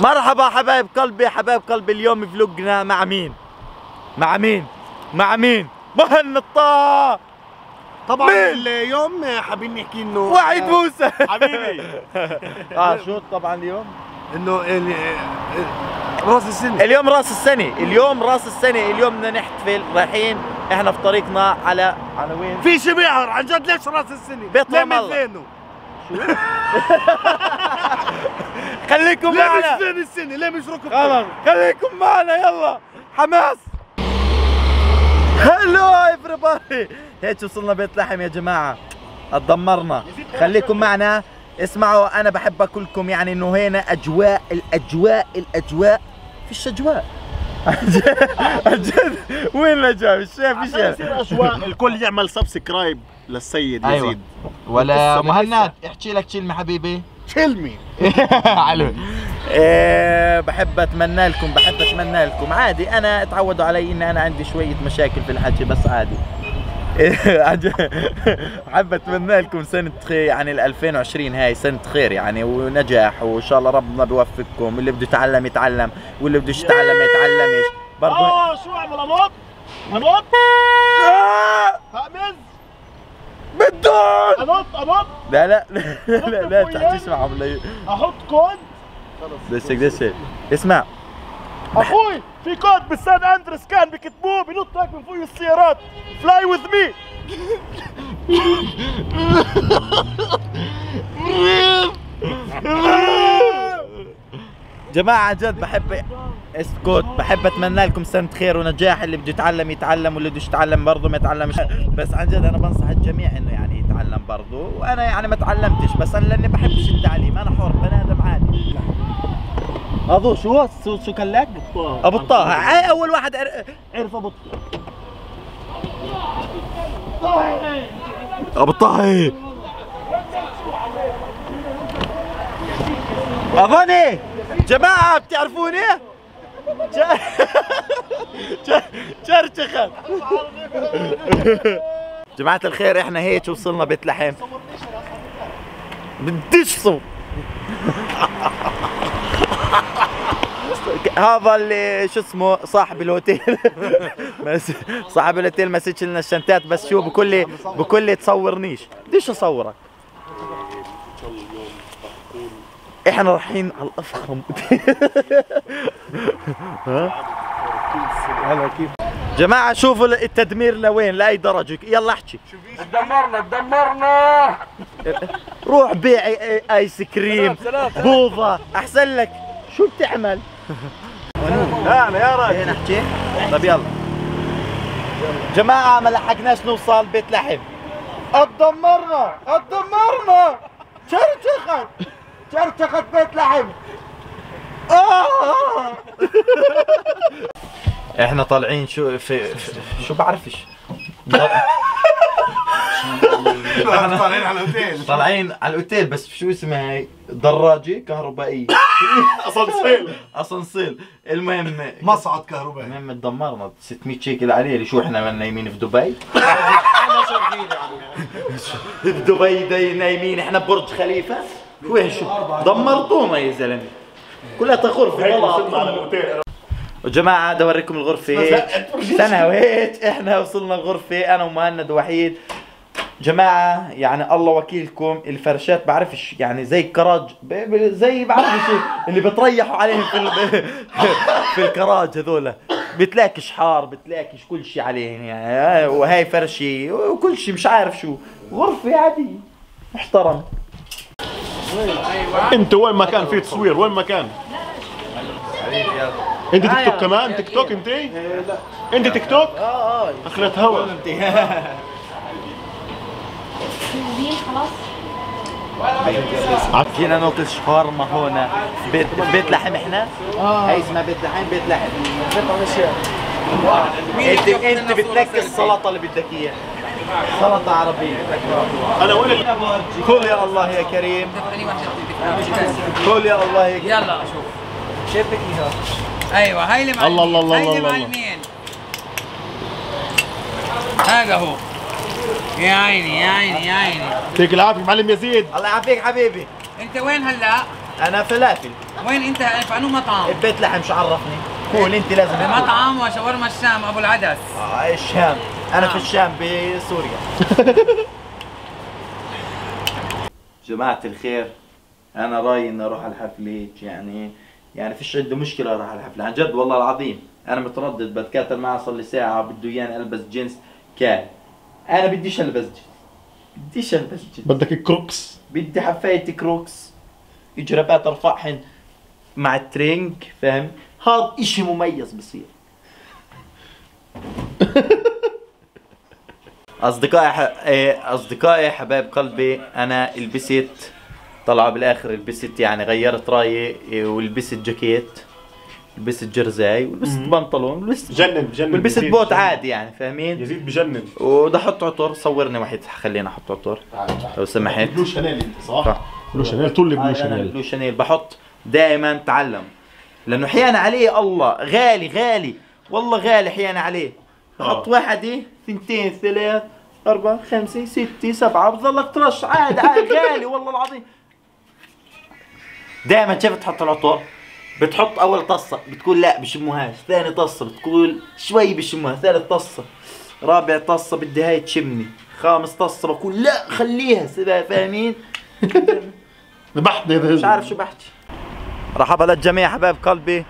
مرحبا حبايب قلبي حبايب قلبي اليوم فلوقنا مع مين؟ مع مين؟ مع مين؟ مهند الطه طبعا مين؟ اليوم حابين نحكي إنه وعيد موسى. حبيبي. آه شو طبعا اليوم؟ إنه ال- راس السنة. اليوم راس السنة. اليوم راس السنة. اليوم بدنا نحتفل رايحين إحنا في طريقنا على على وين في شي بيعر عن جد ليش راس السنة؟ الله. من زينه؟ خليكم ليه معنا. مش زين السنة؟ ليه مش ركب خلاص خليكم معنا يلا. حماس. هلو everybody. هيك وصلنا بيت لحم يا جماعة. اتدمرنا. خليكم معنا. اسمعوا أنا بحب أكلكم يعني إنه هنا أجواء الاجواء الاجواء فيش أجواء. جد وين الأجواء؟ مش شايف يصير أجواء. الكل يعمل سبسكرايب للسيد أيوة. يزيد. ولا لسه- مهند احكي لك كلمة حبيبي كلمه حلو إيه بحب أتمنى لكم بحب أتمنى لكم. عادي أنا اتعودوا علي ان أنا عندي شوية مشاكل في الحكي بس عادي. حب أتمنى لكم سنة خير يعني ال 2020 هاي سنة خير يعني ونجاح وإن شاء الله ربنا بيوفقكم. اللي بده يتعلم يتعلم. واللي بدوش يتعلم ما يتعلمش. برضه آه شو اعمل أنط؟ أنط؟ بدون انط انط لا لا لا لا, لا تحكيش معهم لا أحط كود دشك دشك اسمع. أخوي في كود بالسان أندرياس كان بكتبوه بنط هيك من فوق السيارات. fly with me جماعة عن جد بحب اسكت. بحب أتمنى لكم سنة خير ونجاح. اللي بده يتعلم يتعلم واللي بده يتعلم برضه ما يتعلمش. بس عن جد أنا بنصح الجميع إنه يعني يتعلم برضه. وأنا يعني ما تعلمتش بس أنا لأني بحبش التعليم. أنا حر بني آدم عادي. هذا شو شو شو كان لك؟ أبو الطه هاي أول واحد عر- عرف أبو الطه أبو الطه اظني جماعة بتعرفوني؟ جرجخة جماعة الخير إحنا هيك وصلنا بيت لحم بديش صوت. هذا اللي شو اسمه صاحب الاوتيل صاحب الاوتيل مسك لنا الشنطات بس شو بكل بكل تصورنيش. بديش أصورك. إحنا رايحين على الأفخم. هلا كيف؟ جماعة شوفوا التدمير لوين؟ لأي درجة. يلا احكي. دمرنا دمرنا روح بيع أي- أي- آيس كريم بوظة أحسن لك. شو بتعمل؟ أنا يا راجل. هنا احكي طب يلا. جماعة ما لحقناش نوصل بيت لحم. أتدمرنا أتدمرنا. شرشخت شرشخت بيت لحم آه. إحنا طالعين شو في, في شو بعرفش. طالعين على الأوتيل. طالعين على الأوتيل بس شو اسمها هي دراجة كهربائية أسانسير. أسانسير. المهم مصعد كهربائي. المهم تدمرنا 600 شيكل عليه. شو إحنا نايمين في دبي؟ في دبي نايمين. إحنا برج خليفة. شو دمرتونا يا زلمة. كلها على والله الأوتيل. جماعة بدي أوريكم الغرفة. وهيك إحنا وصلنا الغرفة. أنا ومهند وحيد. جماعة يعني الله وكيلكم. الفرشات بعرفش يعني زي كراج زي بعرفش اللي بتريحوا عليهم في في الكراج هذولا. بتلاقيش حار بتلاقيش كل شيء عليهم. يعني وهي فرشي. وكل شيء مش عارف شو. غرفة عادية. محترم انت وين ما كان في تصوير؟ وين ما كان؟ انت تيك توك كمان؟ تيك توك انت؟ انت تيك توك؟ آه آه. اخرة هوا. جاهزين خلاص. جينا ناكل شاورما هنا بيت بيت لحم إحنا؟ هي اسمها بيت لحم بيت لحم. انت أنت بتنقي السلطة اللي بدك إياها. سلطة عربية. أنا وين؟ كل يا الله يا كريم. كل يا الله يا كريم. يلا. شوف شفتك أيوه هاي اللي الله الله الله هاي اللي الله. معلمين. هذا هو. يا عيني يا عيني يا عيني. يعطيك العافية معلم يزيد. الله يعافيك حبيبي. أنت وين هلا؟ أنا فلافل وين أنت؟ في انو مطعم؟ بيت لحم شو عرفني؟ قول أنت لازم. بمطعم وشاورما الشام أبو العدس. آه الشام. أنا في نعم. الشام بسوريا. جماعة الخير أنا رأيي اني أروح على الحفلة يعني يعني فيش عنده مشكلة أروح على الحفلة عن جد والله العظيم. أنا متردد بتكاتل معه صار لي ساعة بده إياني ألبس جينز كان أنا بديش ألبس جينز بديش ألبس جينز. بدك الكروكس بدي حفاية كروكس جرابات ارفعهن مع الترينج فاهم؟ هذا إشي مميز بصير. أصدقائي ح... إيه، أصدقائي حبايب قلبي أنا لبست طلع بالآخر لبست يعني غيرت رأيي إيه، ولبست جاكيت لبست جرزاي ولبست بنطلون ولبست بجنن بجنن ولبست بوت. عادي يعني فاهمين؟ يزيد بجنن. وده أحط عطر صورني وحيد خلينا أحط عطر لو سمحت. بلو شانيل أنت صح؟ بلو شانيل طول آه، بلو أنا شانيل. بلو شانيل. بحط دائما تعلم. لأنه أحيانا عليه الله غالي غالي. والله غالي أحيانا عليه. بحط آه. ثنتين ثلاث أربعة خمسة ستة سبعة بتظلك ترش. عادي عادي غالي والله العظيم. دائما كيف تحط العطر بتحط أول طصة بتقول لا بشموهاش. ثاني طصة بتقول شوي بشموها. ثالث طصة رابع طصة بدي هاي تشمني. خامس طصة بقول لا خليها. فاهمين هذا مش عارف شو بحكي. مرحبا للجميع حبايب قلبي.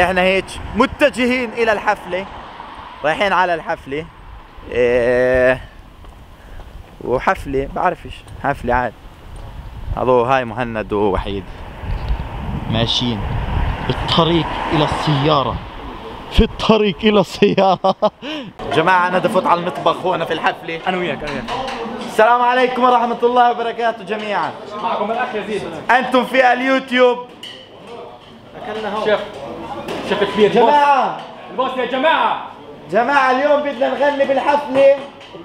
إحنا هيك متجهين إلى الحفلة. رايحين على الحفلة. إيه وحفلة بعرفش حفلة عادي هذو هاي مهند ووحيد. ماشيين. الطريق إلى السيارة. في الطريق إلى السيارة. جماعة أنا دفوت على المطبخ وأنا في الحفلة. أنا وياك أنا وياك. السلام عليكم ورحمة الله وبركاته جميعا. معكم الأخ يزيد. أنتم في اليوتيوب. شيخ شيخ كبير جماعة. البوس يا جماعة. جماعة اليوم بدنا نغني بالحفلة.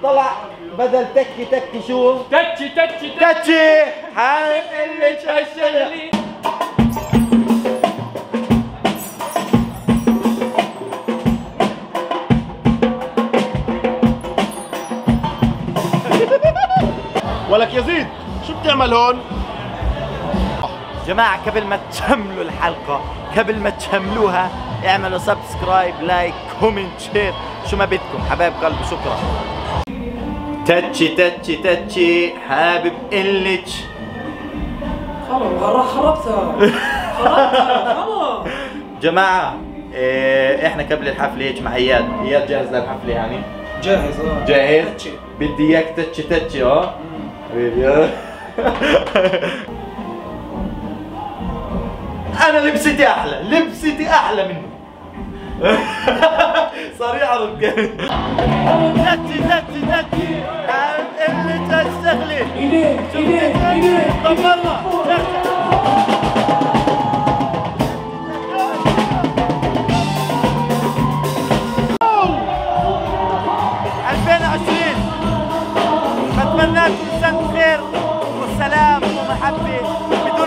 طلع بدل تكي تكي شو؟ تتشي تتشي تكي. حنقلك هالشغل تتشي ولك يزيد شو بتعمل هون؟ جماعة قبل ما تكملوا الحلقة قبل ما تكملوها اعملوا subscribe like comment share شو ما بدكم حبايب قلبي شكرا. تتشي تتشي تتشي حابب قلك خربتها. خربتها خلاص. جماعة إيه إحنا قبل الحفلة هيك مع اياد اياد جاهز للحفلة يعني؟ جاهز آه. جاهز؟ تتشي. بدي إياك تتشي تتشي آه. حبيبي آه. أنا لبستي أحلى لبستي أحلى منه. صار يعرض تتشي تتشي تتشي اللي تشتغلي ايديك ايديك ايديك طب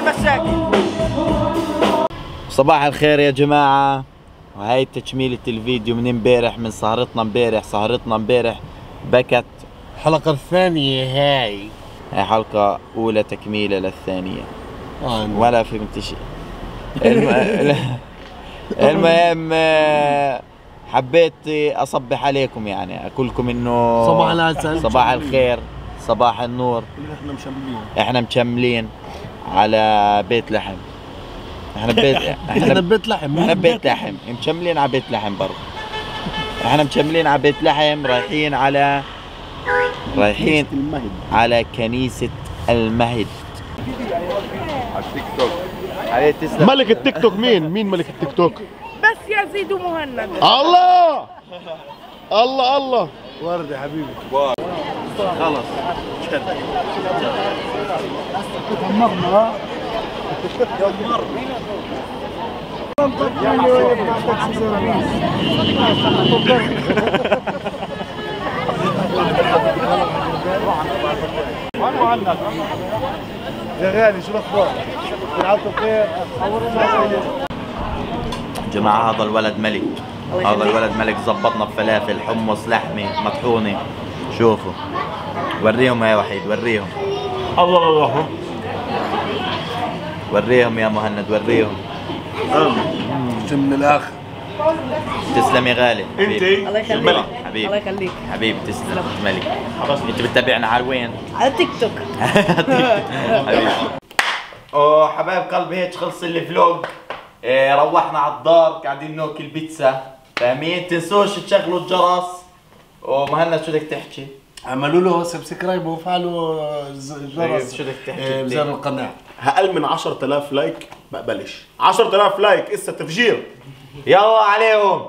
مشاكل. صباح الخير يا جماعة. وهي تكميلة الفيديو من امبارح من سهرتنا امبارح سهرتنا امبارح بكت الحلقة الثانية هاي. هي حلقة أولى تكميلة للثانية. آه، ولا فهمت شيء الم... المهم آه، حبيت أصبح عليكم يعني أقول لكم إنه صباح العسل. صباح الخير صباح النور. إحنا مشملين. إحنا مشملين على بيت لحم. إحنا بيت إحنا بيت لحم إحنا بيت لحم. مشملين على بيت لحم برضه. إحنا مشملين على بيت لحم رايحين على رايحين المهد. على كنيسة المهد. عليه تسلم. ملك التيك توك مين؟ مين ملك التيك توك؟ بس يزيد ومهند. الله! الله الله. ورد يا حبيبي. خلص يا غالي شو الاخبار؟ جماعة هذا الولد ملك. هذا الولد ملك زبطنا بفلافل حمص لحمة مطحونة. شوفوا. وريهم يا وحيد وريهم. الله الله. وريهم يا مهند وريهم. من الآخر؟ تسلم يا غالي. أنت؟ الله يخليك. الله حبيبي. يخليك. حبيبي تسلم. ملك. أنت بتتابعنا على وين؟ على تيك توك. حبيبي. أوه حبايب قلبي هيك خلص ال vlog إيه روحنا على الدار قاعدين ناكل بيتزا. فاهمين؟ تنسوش تشغلوا الجرس. ومهند شو بدك تحكي؟ عملوا له subscribe وفعلوا جرس شو بدك تحكي آه، بدي؟ بزر القناة أقل من 10000 like بقبلش. 10000 like اسا تفجير. يلا عليهم.